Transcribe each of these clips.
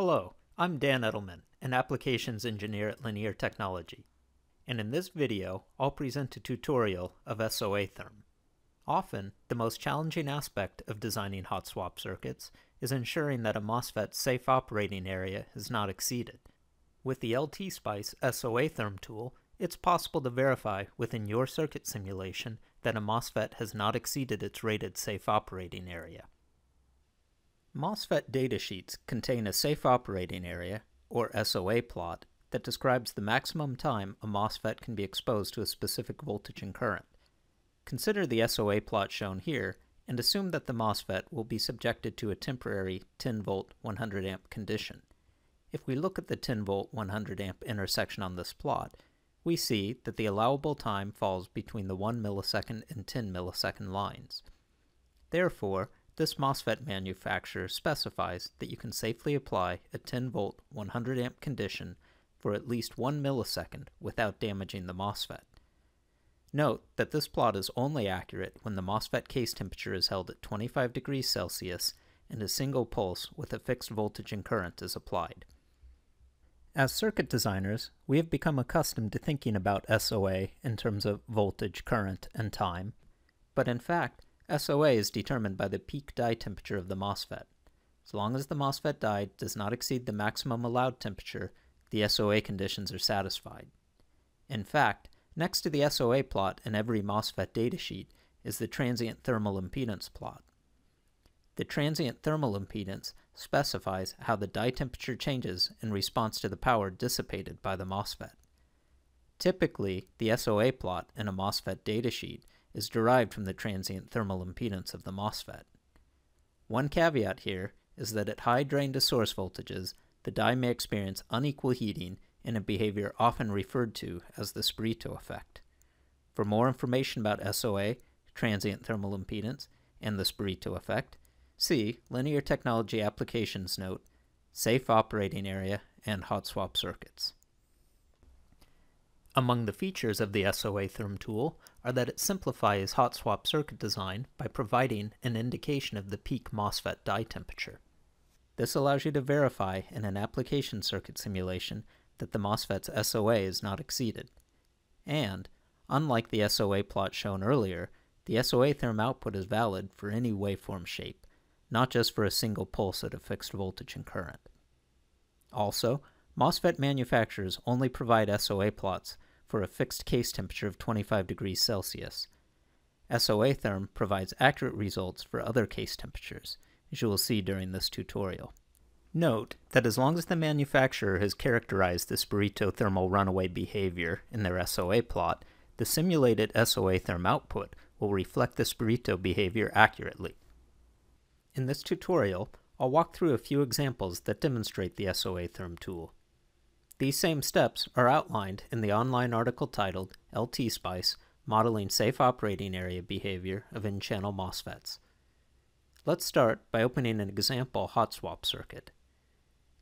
Hello, I'm Dan Eddleman, an applications engineer at Linear Technology, and in this video I'll present a tutorial of SOA-Therm. Often, the most challenging aspect of designing hot swap circuits is ensuring that a MOSFET's safe operating area is not exceeded. With the LT-Spice SOA-Therm tool, it's possible to verify within your circuit simulation that a MOSFET has not exceeded its rated safe operating area. MOSFET datasheets contain a safe operating area, or SOA plot, that describes the maximum time a MOSFET can be exposed to a specific voltage and current. Consider the SOA plot shown here, and assume that the MOSFET will be subjected to a temporary 10 volt 100 amp condition. If we look at the 10 volt 100 amp intersection on this plot, we see that the allowable time falls between the 1 millisecond and 10 millisecond lines. Therefore, this MOSFET manufacturer specifies that you can safely apply a 10 volt 100 amp condition for at least 1 millisecond without damaging the MOSFET. Note that this plot is only accurate when the MOSFET case temperature is held at 25 degrees Celsius and a single pulse with a fixed voltage and current is applied. As circuit designers, we have become accustomed to thinking about SOA in terms of voltage, current, and time, but in fact, SOA is determined by the peak die temperature of the MOSFET. As long as the MOSFET die does not exceed the maximum allowed temperature, the SOA conditions are satisfied. In fact, next to the SOA plot in every MOSFET datasheet is the transient thermal impedance plot. The transient thermal impedance specifies how the die temperature changes in response to the power dissipated by the MOSFET. Typically, the SOA plot in a MOSFET datasheet is derived from the transient thermal impedance of the MOSFET. One caveat here is that at high drain to source voltages, the die may experience unequal heating in a behavior often referred to as the Spirito effect. For more information about SOA, transient thermal impedance, and the Spirito effect, see Linear Technology Applications Note, Safe Operating Area, and Hot Swap Circuits. Among the features of the SOA-Therm tool are that it simplifies hot swap circuit design by providing an indication of the peak MOSFET die temperature. This allows you to verify in an application circuit simulation that the MOSFET's SOA is not exceeded. And, unlike the SOA plot shown earlier, the SOA-Therm output is valid for any waveform shape, not just for a single pulse at a fixed voltage and current. Also, MOSFET manufacturers only provide SOA plots for a fixed case temperature of 25 degrees Celsius. SOA-Therm provides accurate results for other case temperatures, as you will see during this tutorial. Note that as long as the manufacturer has characterized the Spirito thermal runaway behavior in their SOA plot, the simulated SOA-Therm output will reflect the Spirito behavior accurately. In this tutorial, I'll walk through a few examples that demonstrate the SOA-Therm tool. These same steps are outlined in the online article titled LT-Spice Modeling Safe Operating Area Behavior of N-Channel MOSFETs. Let's start by opening an example hot swap circuit.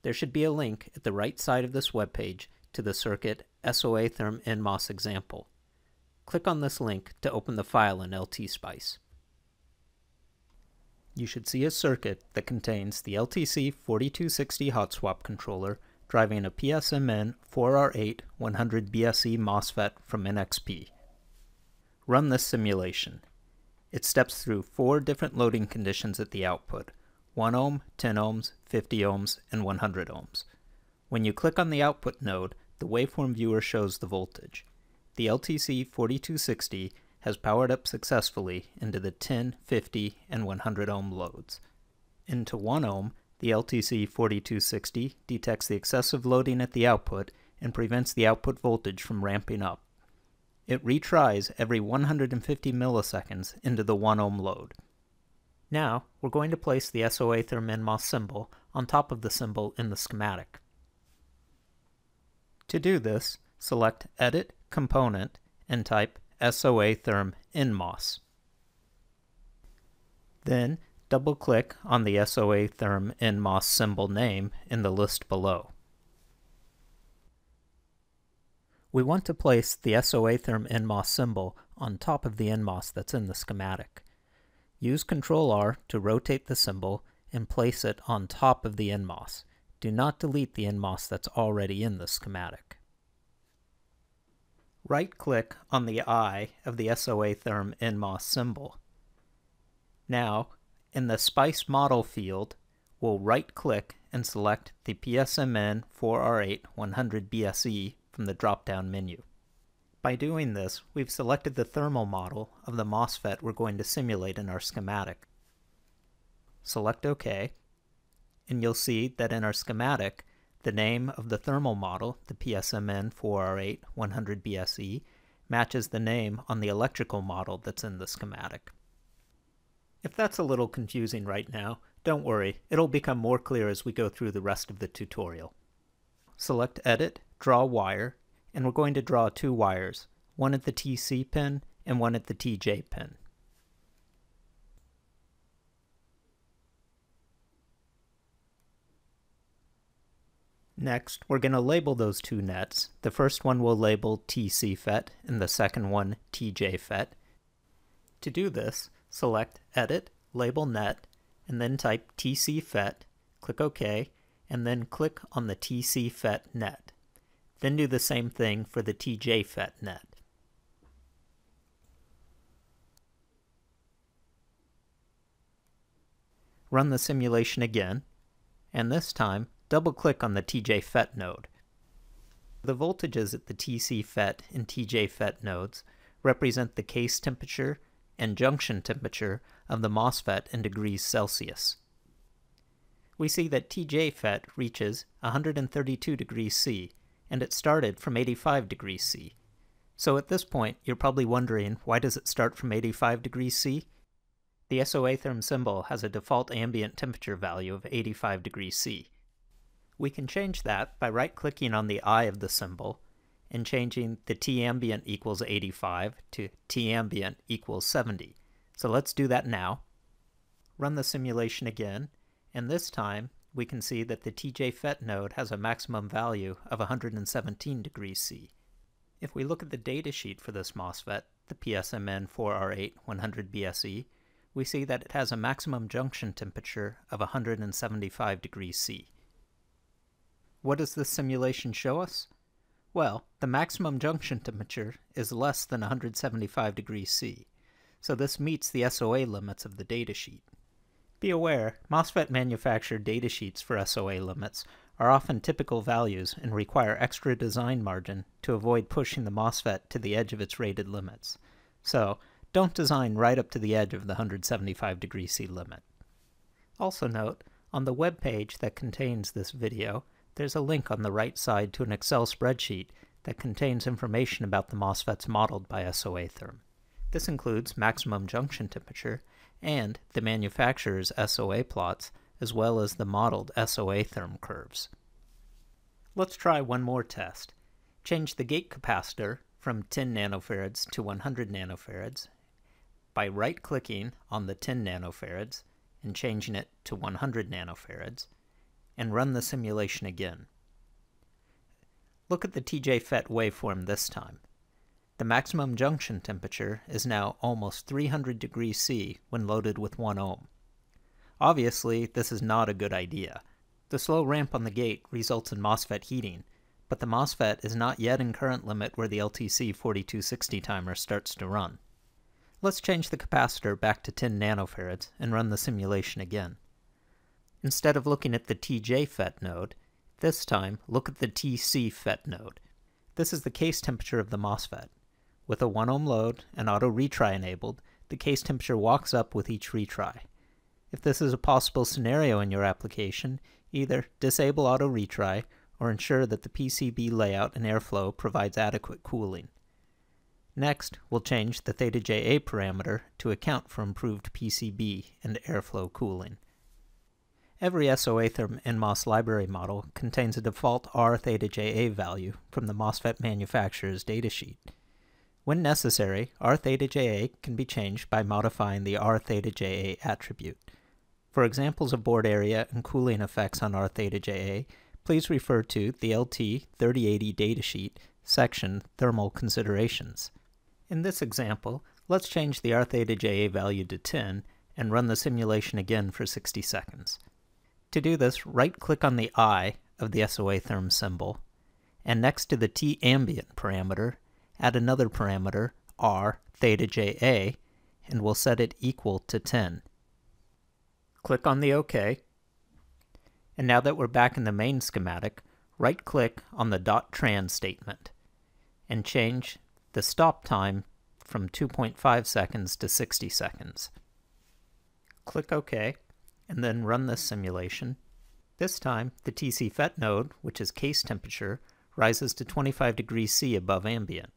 There should be a link at the right side of this webpage to the circuit SOA-Therm NMOS example. Click on this link to open the file in LT-Spice. You should see a circuit that contains the LTC 4260 hot swap controller driving a PSMN 4R8 100BSE MOSFET from NXP. Run this simulation. It steps through four different loading conditions at the output 1 ohm, 10 ohms, 50 ohms, and 100 ohms. When you click on the output node, the waveform viewer shows the voltage. The LTC 4260 has powered up successfully into the 10, 50, and 100 ohm loads. Into 1 ohm, the LTC 4260 detects the excessive loading at the output and prevents the output voltage from ramping up. It retries every 150 milliseconds into the 1 ohm load. Now, we're going to place the SOA-Therm NMOS symbol on top of the symbol in the schematic. To do this, select Edit Component and type SOA-Therm NMOS. Then double-click on the SOA-Therm NMOS symbol name in the list below. We want to place the SOA-Therm NMOS symbol on top of the NMOS that's in the schematic. Use Ctrl-R to rotate the symbol and place it on top of the NMOS. Do not delete the NMOS that's already in the schematic. Right-click on the eye of the SOA-Therm NMOS symbol. Now, in the SPICE model field, we'll right-click and select the PSMN 4R8 100BSE from the drop-down menu. By doing this, we've selected the thermal model of the MOSFET we're going to simulate in our schematic. Select OK, and you'll see that in our schematic, the name of the thermal model, the PSMN 4R8 100BSE, matches the name on the electrical model that's in the schematic. If that's a little confusing right now, don't worry, it'll become more clear as we go through the rest of the tutorial. Select Edit, Draw Wire, and we're going to draw two wires, one at the TC pin and one at the TJ pin. Next, we're going to label those two nets. The first one we'll label TC FET and the second one TJ FET. To do this, select Edit, Label Net, and then type TC FET, click OK, and then click on the TC FET net. Then do the same thing for the TJ FET net. Run the simulation again, and this time double-click on the TJ FET node. The voltages at the TC FET and TJ FET nodes represent the case temperature and junction temperature of the MOSFET in degrees Celsius. We see that TJ FET reaches 132 degrees C, and it started from 85 degrees C. So at this point, you're probably wondering, why does it start from 85 degrees C? The SOA-Therm symbol has a default ambient temperature value of 85 degrees C. We can change that by right-clicking on the eye of the symbol and changing the T ambient equals 85 to T ambient equals 70. So let's do that now. Run the simulation again, and this time we can see that the TJ FET node has a maximum value of 117 degrees C. If we look at the datasheet for this MOSFET, the PSMN 4R8 100BSE, we see that it has a maximum junction temperature of 175 degrees C. What does this simulation show us? Well, the maximum junction temperature is less than 175 degrees C, so this meets the SOA limits of the datasheet. Be aware, MOSFET manufacturer datasheets for SOA limits are often typical values and require extra design margin to avoid pushing the MOSFET to the edge of its rated limits. So, don't design right up to the edge of the 175 degree C limit. Also note, on the web page that contains this video, there's a link on the right side to an Excel spreadsheet that contains information about the MOSFETs modeled by SOA-Therm. This includes maximum junction temperature and the manufacturer's SOA plots, as well as the modeled SOA-Therm curves. Let's try one more test. Change the gate capacitor from 10 nanofarads to 100 nanofarads by right-clicking on the 10 nanofarads and changing it to 100 nanofarads, and run the simulation again. Look at the TJ FET waveform this time. The maximum junction temperature is now almost 300 degrees C when loaded with 1 ohm. Obviously, this is not a good idea. The slow ramp on the gate results in MOSFET heating, but the MOSFET is not yet in current limit where the LTC 4260 timer starts to run. Let's change the capacitor back to 10 nanofarads and run the simulation again. Instead of looking at the TJ FET node, this time look at the TC FET node. This is the case temperature of the MOSFET. With a 1 ohm load and auto retry enabled, the case temperature walks up with each retry. If this is a possible scenario in your application, either disable auto retry or ensure that the PCB layout and airflow provides adequate cooling. Next, we'll change the theta JA parameter to account for improved PCB and airflow cooling. Every SOA-Therm NMOS library model contains a default R theta JA value from the MOSFET manufacturer's datasheet. When necessary, R theta JA can be changed by modifying the R theta JA attribute. For examples of board area and cooling effects on R theta JA, please refer to the LT 3080 datasheet section Thermal Considerations. In this example, let's change the R theta JA value to 10 and run the simulation again for 60 seconds. To do this, right-click on the eye of the SOA-therm symbol, and next to the T ambient parameter, add another parameter, R theta JA, and we'll set it equal to 10. Click on the OK. And now that we're back in the main schematic, right-click on the dot .trans statement and change the stop time from 2.5 seconds to 60 seconds. Click OK, and then run this simulation. This time, the TC FET node, which is case temperature, rises to 25 degrees C above ambient.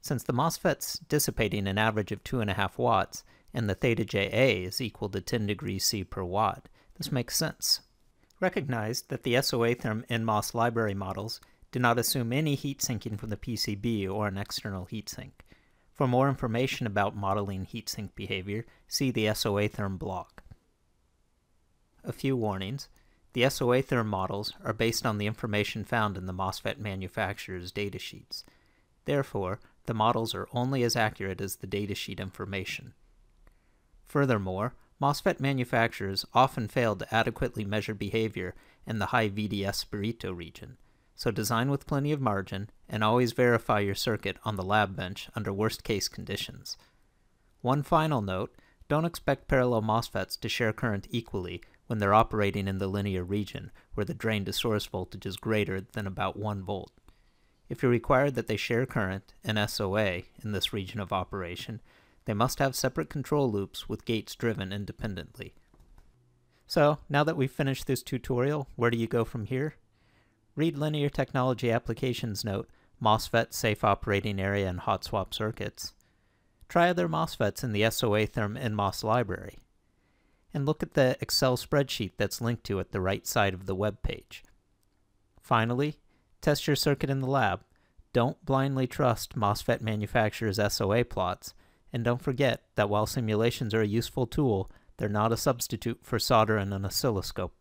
Since the MOSFET's dissipating an average of 2.5 watts, and the theta JA is equal to 10 degrees C per watt, this makes sense. Recognize that the SOA-therm NMOS library models do not assume any heat sinking from the PCB or an external heat sink. For more information about modeling heat sink behavior, see the SOA-therm blog. A few warnings. The SOA-therm models are based on the information found in the MOSFET manufacturer's datasheets. Therefore, the models are only as accurate as the datasheet information. Furthermore, MOSFET manufacturers often fail to adequately measure behavior in the high VDS Spirito region, so design with plenty of margin and always verify your circuit on the lab bench under worst case conditions. One final note, don't expect parallel MOSFETs to share current equally when they're operating in the linear region where the drain to source voltage is greater than about 1 volt. If you require that they share current and SOA in this region of operation, they must have separate control loops with gates driven independently. So, now that we've finished this tutorial, where do you go from here? Read Linear Technology Applications Note, MOSFET Safe Operating Area and Hot Swap Circuits. Try other MOSFETs in the SOA-therm NMOS library. And look at the Excel spreadsheet that's linked to at the right side of the web page. Finally, Test your circuit in the lab. Don't blindly trust MOSFET manufacturers' SOA plots, and don't forget that while simulations are a useful tool, they're not a substitute for solder and an oscilloscope.